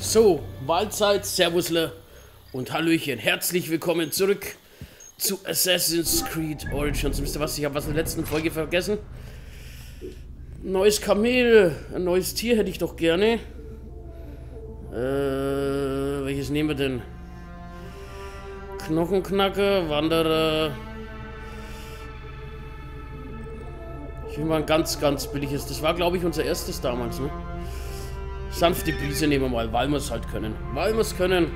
So, Mahlzeit, Servusle und Hallöchen. Herzlich willkommen zurück zu Assassin's Creed Origins. Wisst ihr was? Ich habe was in der letzten Folge vergessen. Neues Kamel, ein neues Tier hätte ich doch gerne. Äh, welches nehmen wir denn? Knochenknacker, Wanderer. Ich will mal ein ganz, ganz billiges. Das war, glaube ich, unser erstes damals, ne? Sanfte Brise nehmen wir mal, weil wir es halt können. Weil wir es können.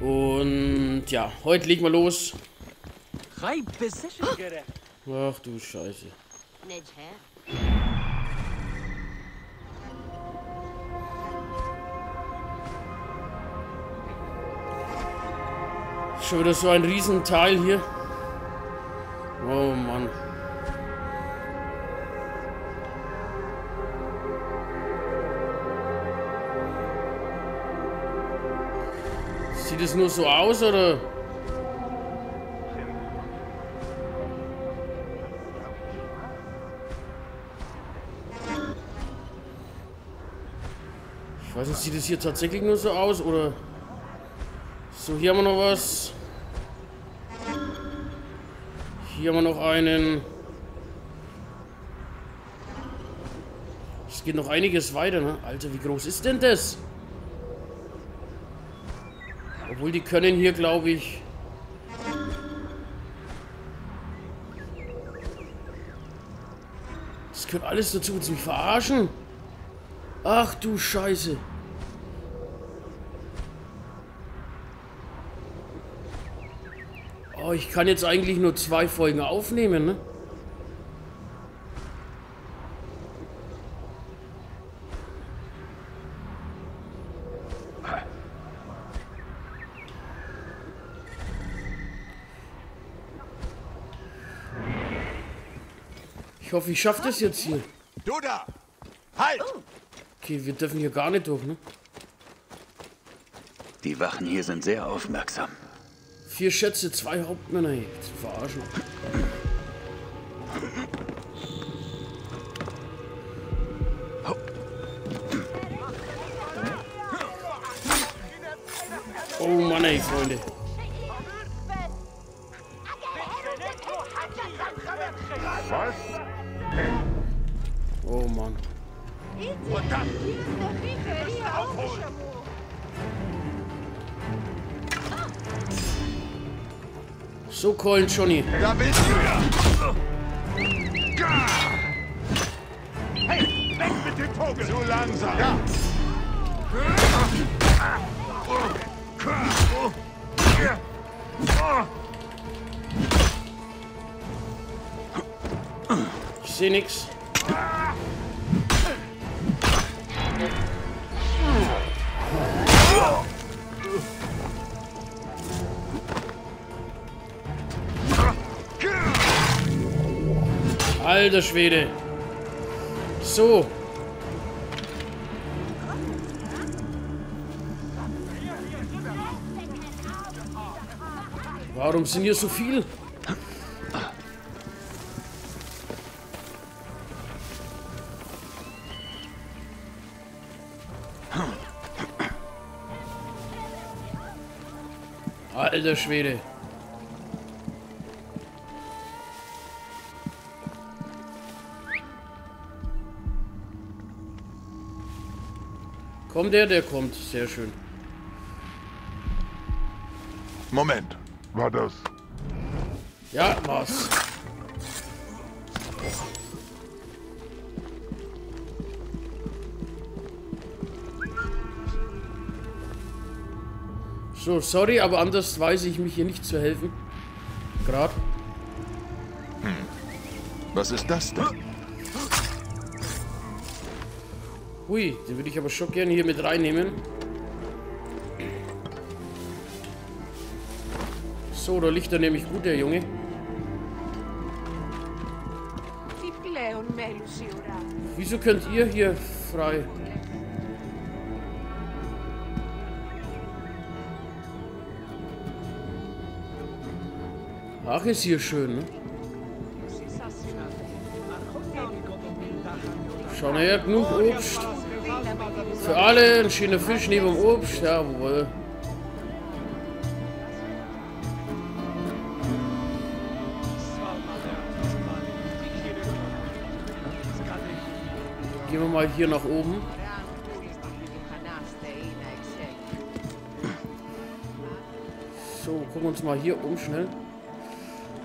Und ja, heute legen wir los. Ach du Scheiße. Schon wieder so ein Riesenteil hier. Oh Mann. Sieht es nur so aus, oder? Ich weiß nicht, sieht es hier tatsächlich nur so aus, oder? So, hier haben wir noch was. Hier haben wir noch einen. Es geht noch einiges weiter, ne? Alter, wie groß ist denn das? Obwohl, die können hier, glaube ich... Das gehört alles dazu. Willst du mich verarschen? Ach du Scheiße. Oh, ich kann jetzt eigentlich nur zwei Folgen aufnehmen, ne? Ich hoffe, ich schaffe das jetzt hier. Du da! Halt! Okay, wir dürfen hier gar nicht durch, ne? Die Wachen hier sind sehr aufmerksam. Vier Schätze, zwei Hauptmänner. Ey, zu verarschen. Oh Mann, ey, Freunde. Colin Johnny. Da bist du ja! Hey, weg mit dem Vogel! Zu langsam! Ja! Ich sehe nix. Alter Schwede. So. Warum sind hier so viel? Alter Schwede. Kommt der, der kommt. Sehr schön. Moment, war das? Ja, was? So, sorry, aber anders weiß ich mich hier nicht zu helfen. Gerade. Was ist das denn? Hui, den würde ich aber schon gerne hier mit reinnehmen. So, da liegt er nämlich gut, der Junge. Wieso könnt ihr hier frei? Ach, ist hier schön, ne? Schon eher genug Obst. Für alle ein schöner Fisch neben dem Obst. Jawohl. Gehen wir mal hier nach oben. So, gucken wir uns mal hier um schnell.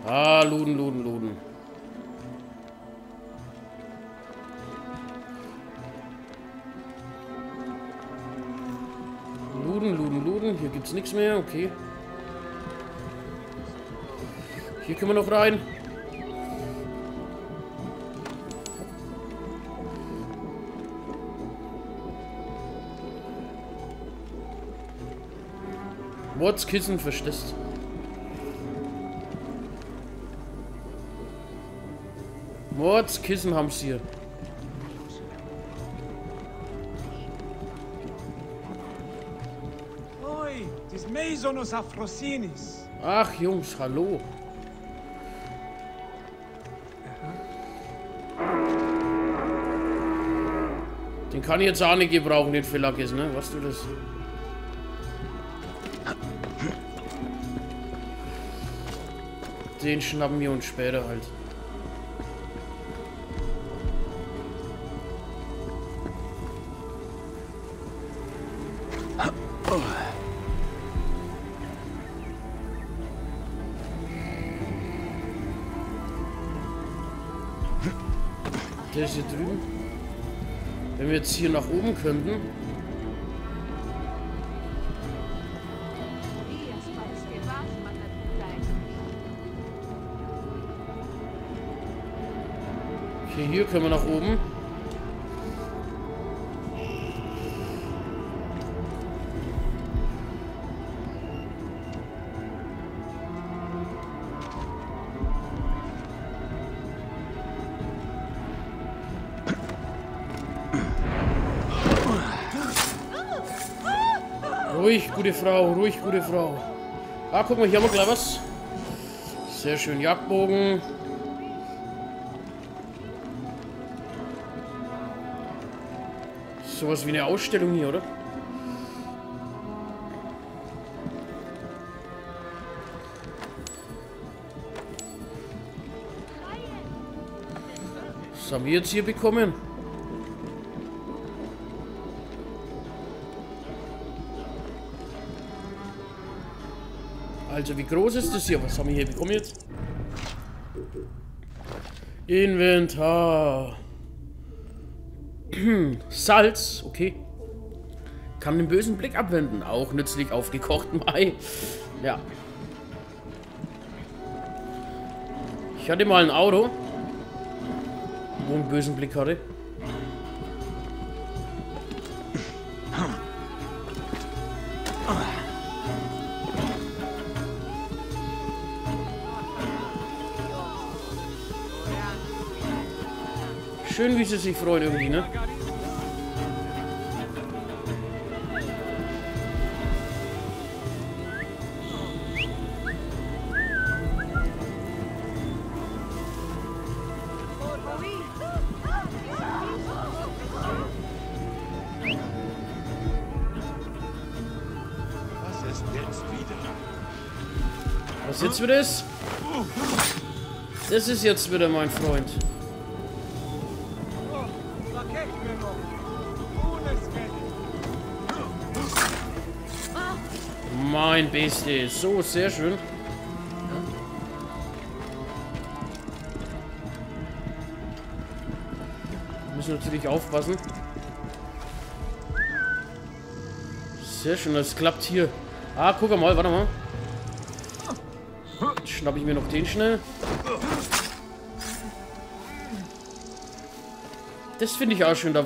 Ah, Luden, Luden, Luden. Luden, Hier gibt's nichts mehr. Okay. Hier können wir noch rein. Mordskissen verstehst. Mordskissen haben sie hier. Oi, τις μέιζονος αφροσύνης. Ach, Jungs, hallo. Den kann ich jetzt auch nicht gebrauchen, den Philakis, ne? Weißt du das? Den schnappen wir uns später halt. Hier drüben. Wenn wir jetzt hier nach oben könnten. Okay, hier können wir nach oben. Ruhig, gute Frau, ruhig, gute Frau. Ah, guck mal, hier haben wir gleich was. Sehr schön, Jagdbogen. Sowas wie eine Ausstellung hier, oder? Was haben wir jetzt hier bekommen? Also, wie groß ist das hier? Was haben wir hier bekommen jetzt? Inventar. Salz, okay. Kann den bösen Blick abwenden. Auch nützlich auf gekochten Mai. Ja. Ich hatte mal ein Auto, wo einen bösen Blick hatte. Schön, wie sie sich freuen irgendwie, ne? Was ist jetzt wieder? Was jetzt wieder ist? Das ist jetzt wieder mein Freund. Mein Beste. So, sehr schön. Müssen natürlich aufpassen. Sehr schön, das klappt hier. Ah, guck mal, warte mal. Schnapp ich mir noch den schnell. Das finde ich auch schön, da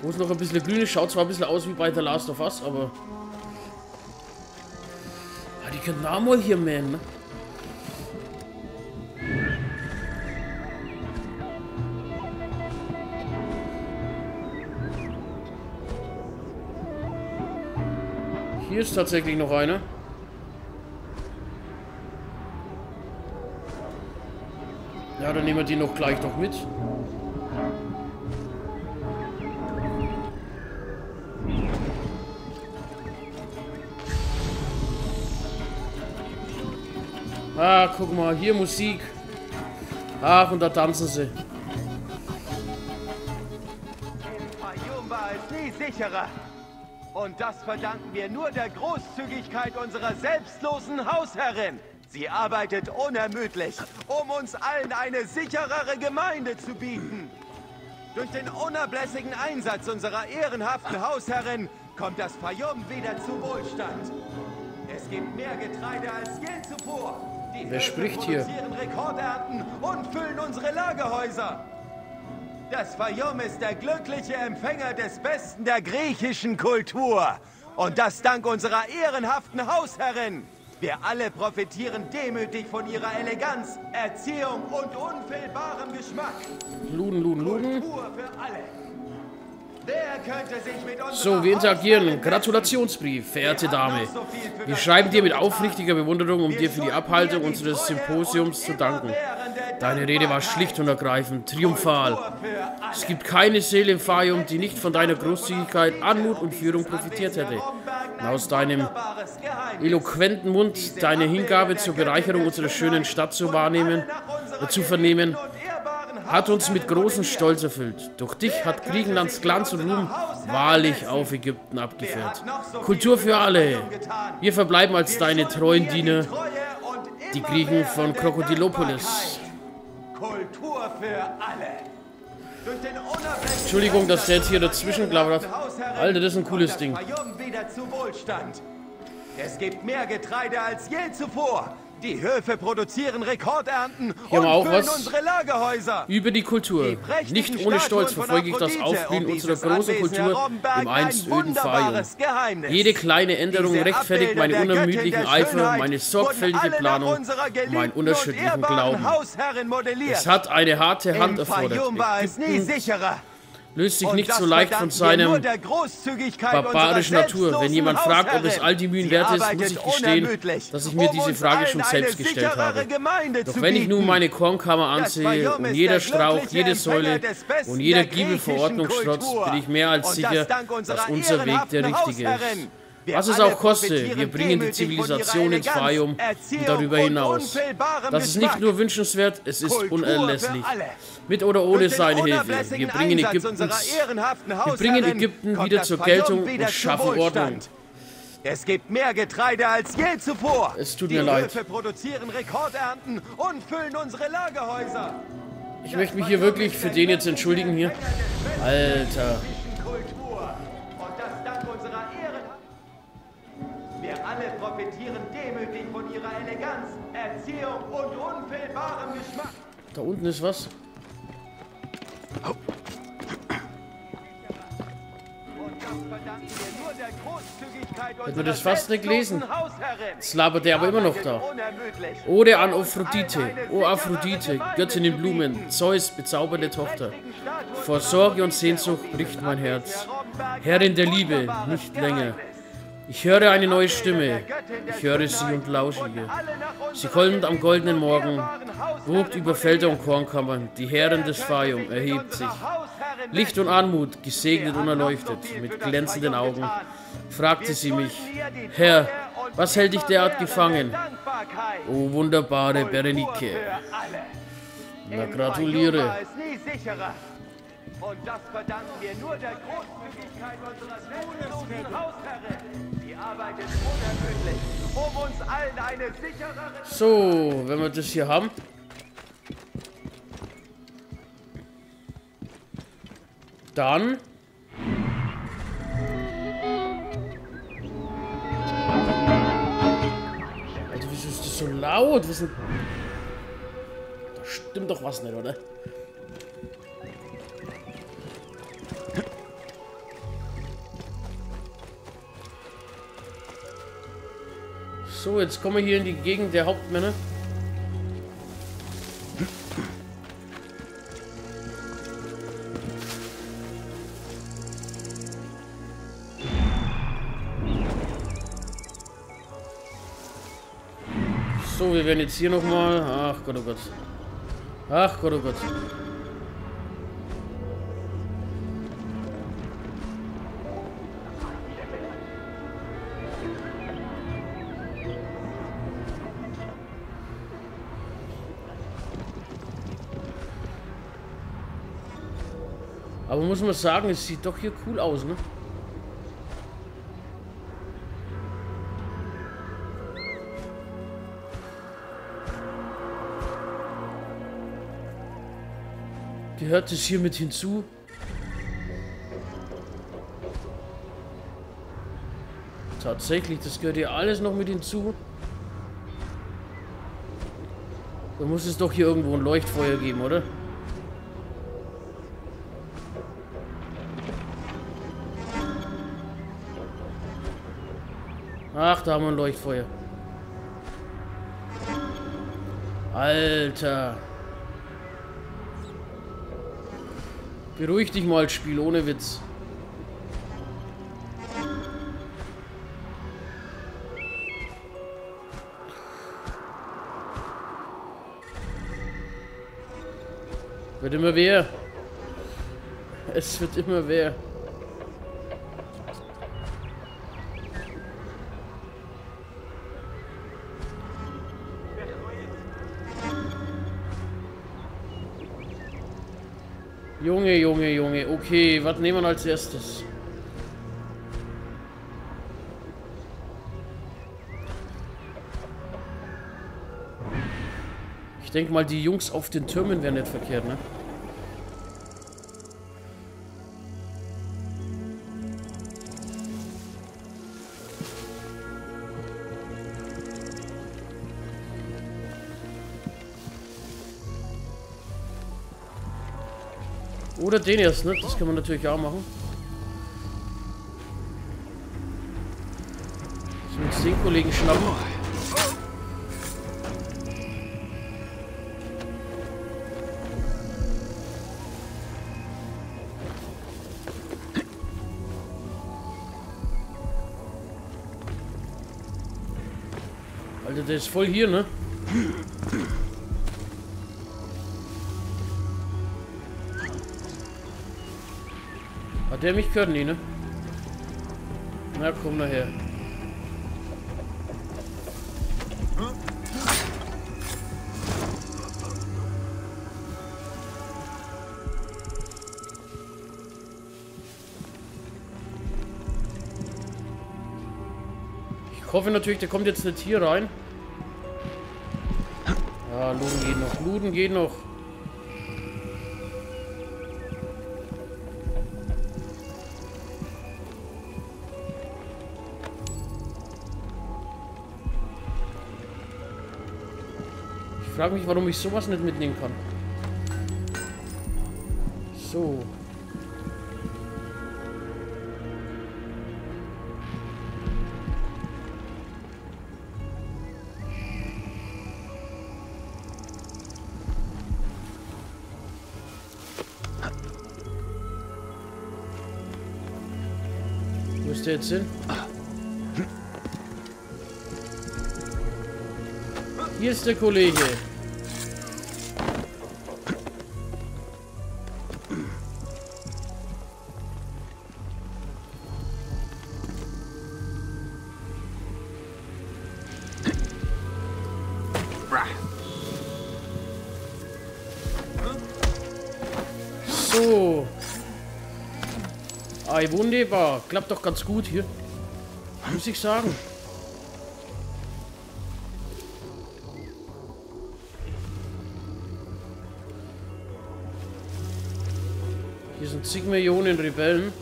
wo es noch ein bisschen grün ist. Schaut zwar ein bisschen aus wie bei The Last of Us, aber... Auch mal hier ne? Hier ist tatsächlich noch eine. Ja, dann nehmen wir die noch gleich noch mit. Ah, guck mal, hier Musik. Ach, und da tanzen sie. Fayum war es nie sicherer. Und das verdanken wir nur der Großzügigkeit unserer selbstlosen Hausherrin. Sie arbeitet unermüdlich, um uns allen eine sicherere Gemeinde zu bieten. Durch den unablässigen Einsatz unserer ehrenhaften Hausherrin kommt das Fayum wieder zu Wohlstand. Es gibt mehr Getreide als je zuvor. Wer spricht hier? Rekordernten und füllen unsere Lagerhäuser. Das Fayum ist der glückliche Empfänger des Besten der griechischen Kultur. Und das dank unserer ehrenhaften Hausherrin. Wir alle profitieren demütig von ihrer Eleganz, Erziehung und unfehlbarem Geschmack. Luden, Luden, Luden. Kultur für alle. So, wir interagieren. Gratulationsbrief, verehrte Dame. Wir schreiben dir mit aufrichtiger Bewunderung, um dir für die Abhaltung unseres Symposiums zu danken. Deine Rede war schlicht und ergreifend, triumphal. Es gibt keine Seele im Fayum, die nicht von deiner Großzügigkeit, Anmut und Führung profitiert hätte. Und aus deinem eloquenten Mund deine Hingabe zur Bereicherung unserer schönen Stadt zu wahrnehmen, zu vernehmen, hat uns mit großem Stolz erfüllt. Durch dich hat Griechenlands Glanz und Ruhm wahrlich auf Ägypten abgefährt. Kultur für alle. Wir verbleiben als deine treuen Diener, die Griechen von Krokodilopolis. Kultur für alle. Entschuldigung, dass der jetzt hier dazwischen. Hausherrin Alter, das ist ein cooles Ding. Es gibt mehr Getreide als je zuvor. Die Höfe produzieren Rekordernten Hier und auch was. unsere Lagerhäuser. Über die Kultur. prächtigen Nicht ohne Stolz verfolge ich das Aufblühen um unserer großen Kultur im ein einst öden Geheimnis. Jede kleine Änderung Diese rechtfertigt Abbilder meine der Göttin unermüdlichen Eifer, meine sorgfältige Planung, unserer geliebten mein und unerschütterlichen Glauben. Es hat eine harte Hand erfordert. Ägypten sicherer. Löst sich nicht so leicht von seinem barbarischen Natur. Wenn jemand fragt, ob es all die Mühen wert ist, muss ich gestehen, dass ich mir diese Frage schon selbst gestellt habe. Doch wenn ich nun meine Kornkammer ansehe und jeder der Strauch, jede Säule und jeder der Giebel vor Ordnung strotzt, bin ich mehr als sicher, dass unser Weg der richtige ist. Was es auch koste, wir bringen die Zivilisation ins Erziehung und darüber hinaus. Das ist nicht nur wünschenswert, es ist unerlässlich. Mit oder ohne seine Hilfe. Wir bringen Ägyptens wir bringen Ägypten wieder zur Geltung und schaffen. Ordnung. Es gibt mehr Getreide als je zuvor. Es tut Die mir leid. Höfe produzieren Rekordernten und füllen unsere Lagerhäuser. Ich möchte mich hier wirklich für den jetzt entschuldigen hier. Alter. Profitieren demütig von ihrer Eleganz, Erziehung und unfehlbarem Geschmack. Da unten ist was. Hätten wir das fast nicht gelesen. Jetzt labert der aber immer noch da. Ode an Aphrodite. O Aphrodite, Göttin in Blumen, Zeus, bezaubernde Tochter. Vor Sorge und Sehnsucht bricht mein Herz. Herrin der Liebe, nicht länger. Ich höre eine neue Stimme. Ich höre sie und lausche ihr. Sie kommt am goldenen Morgen, wogt über Felder und Kornkammern. Die Herrin des Fayum erhebt sich. Licht und Anmut, gesegnet und erleuchtet, mit glänzenden Augen, fragte sie mich, Herr, was hält dich derart gefangen? O wunderbare Berenike. Na, gratuliere. Und das verdanken wir nur der Großzügigkeit unserer selbstlosen Hausherrin. So, wenn wir das hier haben. Dann. Alter, wieso ist das so laut? Was denn... Da stimmt doch was nicht, oder? So, jetzt kommen wir hier in die Gegend der Hauptmänner. So, wir werden jetzt hier nochmal... Ach Gott, oh Gott. Ach Gott, oh Gott. Aber muss man sagen, es sieht doch hier cool aus, ne? Gehört es hier mit hinzu? Tatsächlich, das gehört hier alles noch mit hinzu. Da muss es doch hier irgendwo ein Leuchtfeuer geben, oder? Da haben wir ein Leuchtfeuer. Alter. Beruhig dich mal, Spiel, ohne Witz. Wird immer wer. Es wird immer wer. Junge, Junge, Junge. Okay, was nehmen wir als erstes? Ich denke mal, die Jungs auf den Türmen wären nicht verkehrt, ne? Oder den erst, ne? Das kann man natürlich auch machen. So, uns den Kollegen schnappen. Alter, der ist voll hier, ne? Hat der mich gehört? Nee, ne? Na, komm nachher. Ich hoffe natürlich, der kommt jetzt nicht hier rein. Ja, Luden geht noch. Luden geht noch. Frage mich, warum ich sowas nicht mitnehmen kann. So. Wo ist der jetzt hin? Hier ist der Kollege. Klappt doch ganz gut hier. Muss ich sagen. Hier sind zig Millionen Rebellen.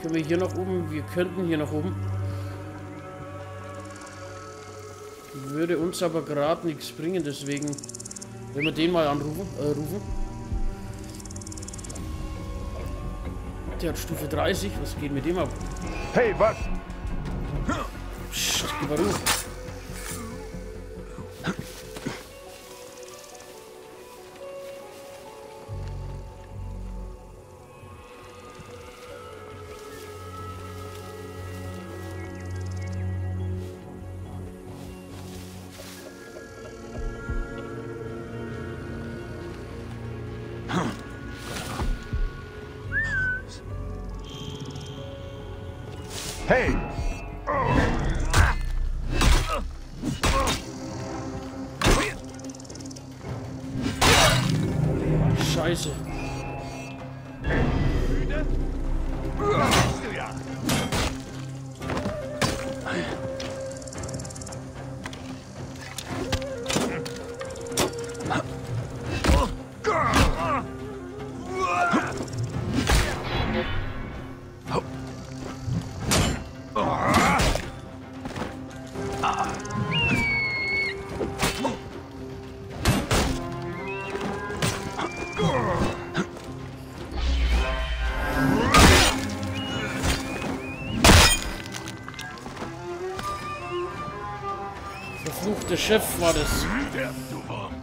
Können wir hier nach oben? Wir könnten hier nach oben. Würde uns aber gerade nichts bringen, deswegen wenn wir den mal anrufen. Äh, rufen. Der hat Stufe 30. Was geht mit dem ab? Hey, was? Psst, gib Hey! Scheiße. Verfluchte Chef war das.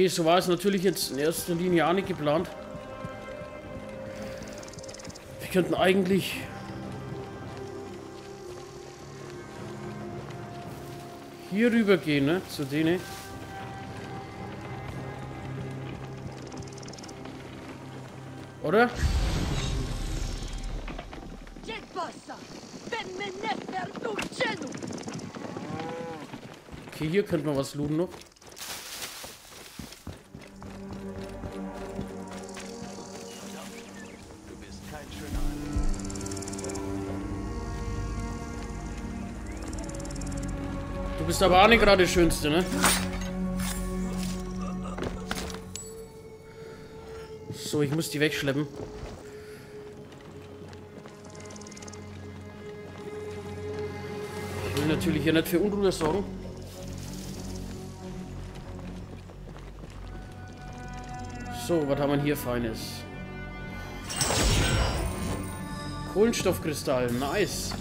Okay, so war es natürlich jetzt in erster Linie auch nicht geplant. Wir könnten eigentlich... Hier rüber gehen, ne? Zu denen. Oder? Okay, hier könnte man was looten noch. Du bist aber auch nicht gerade der Schönste, ne? So, ich muss die wegschleppen. Ich will natürlich hier nicht für Unruhe sorgen. So, was haben wir hier Feines? Kohlenstoffkristall, nice.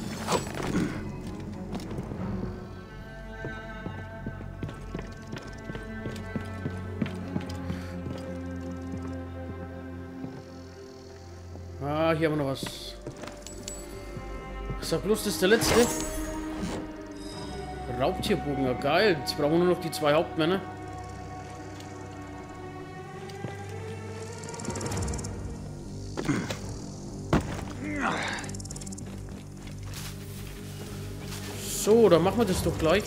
Ah, hier haben wir noch was. Sag bloß, das ist der letzte. Raubtierbogen, ja geil. Jetzt brauchen wir nur noch die zwei Hauptmänner. So, dann machen wir das doch gleich.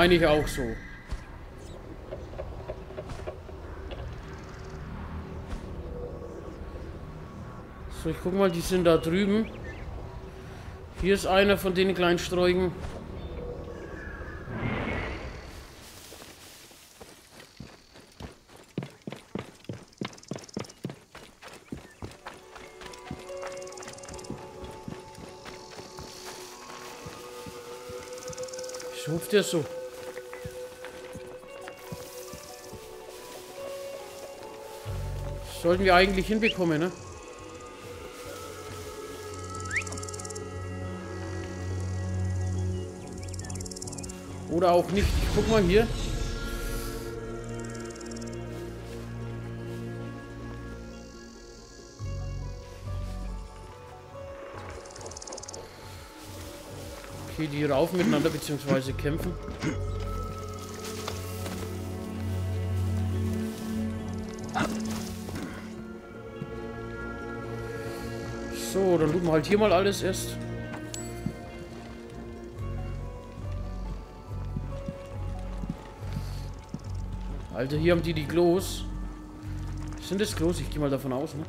Meine ich auch so. So, ich guck mal, die sind da drüben. Hier ist einer von den kleinen Streugen. Wieso ruft der so? Sollten wir eigentlich hinbekommen, ne? Oder auch nicht. Ich guck mal hier. Okay, die raufen miteinander beziehungsweise kämpfen. Dann looten wir halt hier mal alles erst. Alter, hier haben die die Klos. Sind das Klos? Ich gehe mal davon aus, ne?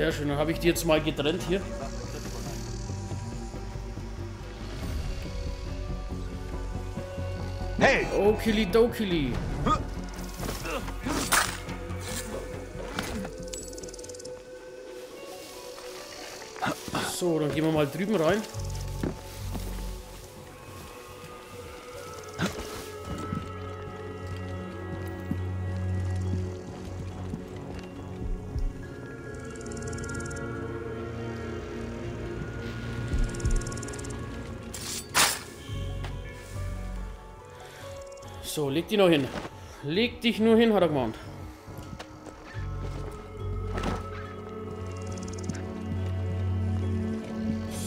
Sehr schön. Dann habe ich die jetzt mal getrennt hier. Hey! Okili dokili. So, dann gehen wir mal drüben rein. So, leg die noch hin. Leg dich nur hin, hat er gemeint.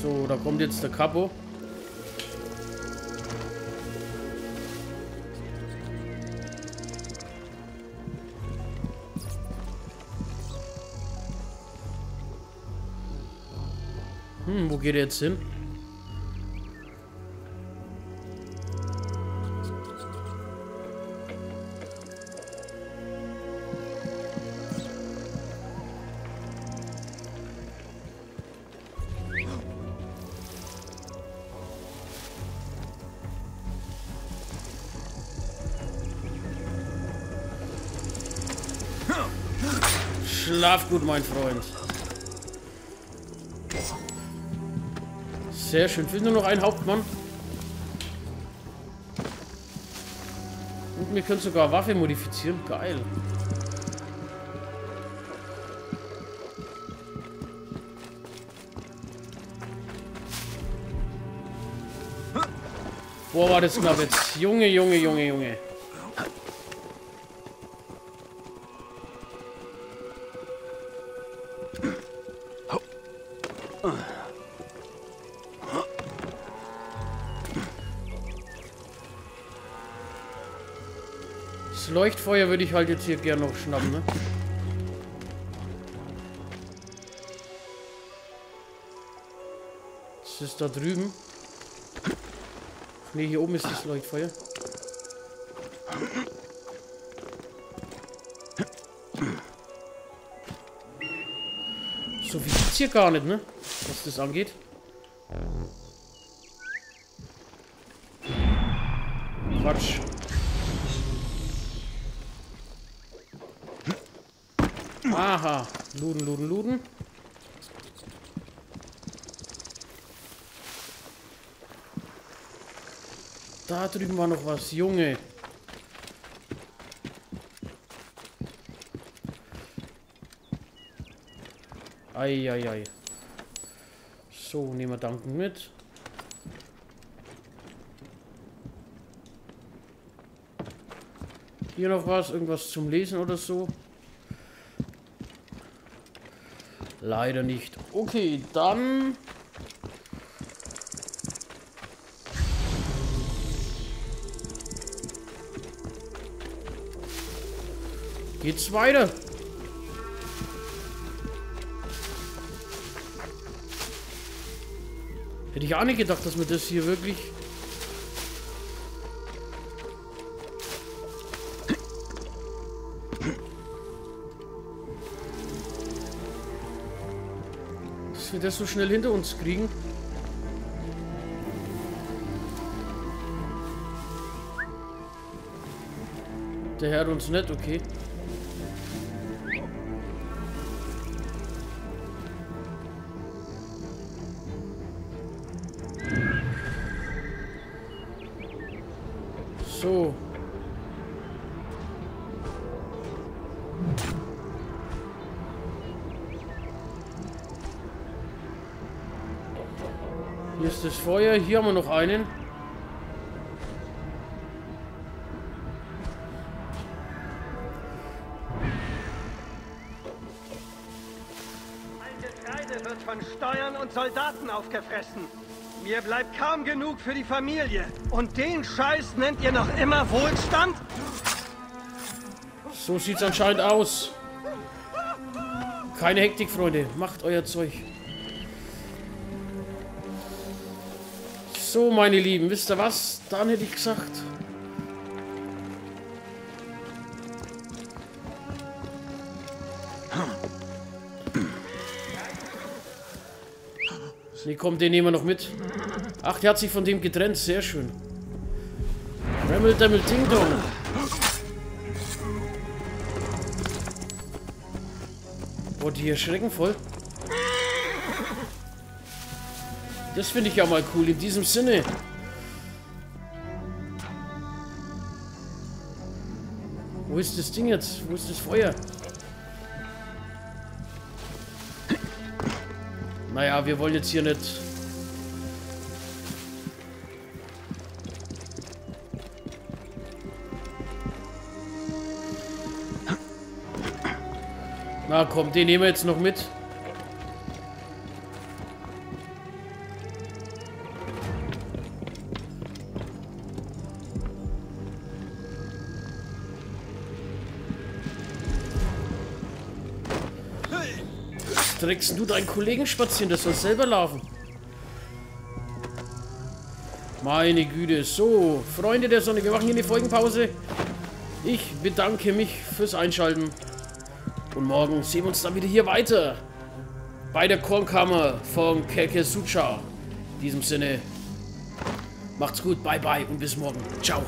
So, da kommt jetzt der Capo. Hm, wo geht er jetzt hin? Schlaf gut, mein Freund. Sehr schön. Fehlt nur noch ein Hauptmann. Und wir können sogar Waffe modifizieren. Geil. Boah, war das knapp jetzt. Junge, Junge, Junge, Junge. Leuchtfeuer würde ich halt jetzt hier gerne noch schnappen, ne? Das ist da drüben. Ne, hier oben ist das Leuchtfeuer. So viel gibt's hier gar nicht, ne? Was das angeht. Luden, luden, luden. Da drüben war noch was. Junge. Eieiei. Ei, ei. So, nehmen wir Danken mit. Hier noch was, irgendwas zum Lesen oder so? Leider nicht. Okay, dann... Geht's weiter? Hätte ich auch nicht gedacht, dass wir das hier wirklich... das so schnell hinter uns kriegen. Der hört uns nicht, okay. Hier haben wir noch einen. Alte Kreide wird von Steuern und Soldaten aufgefressen. Mir bleibt kaum genug für die Familie. Und den Scheiß nennt ihr noch immer Wohlstand? So sieht's anscheinend aus. Keine Hektik, Freunde. Macht euer Zeug. So, meine Lieben, wisst ihr was? Dann hätte ich gesagt. Nee, komm, den nehmen wir noch mit. Ach, der hat sich von dem getrennt. Sehr schön. Remmel, Demmel, Ding Dong. Boah, die erschrecken voll. Das finde ich ja mal cool. In diesem Sinne. Wo ist das Ding jetzt? Wo ist das Feuer? Naja, wir wollen jetzt hier nicht... Na komm, den nehmen wir jetzt noch mit. Dreckst du deinen Kollegen spazieren, der soll selber laufen. Meine Güte. So, Freunde der Sonne, wir machen hier eine Folgenpause. Ich bedanke mich fürs Einschalten. Und morgen sehen wir uns dann wieder hier weiter. Bei der Kornkammer von Keke Sucha. In diesem Sinne, macht's gut, bye bye und bis morgen. Ciao.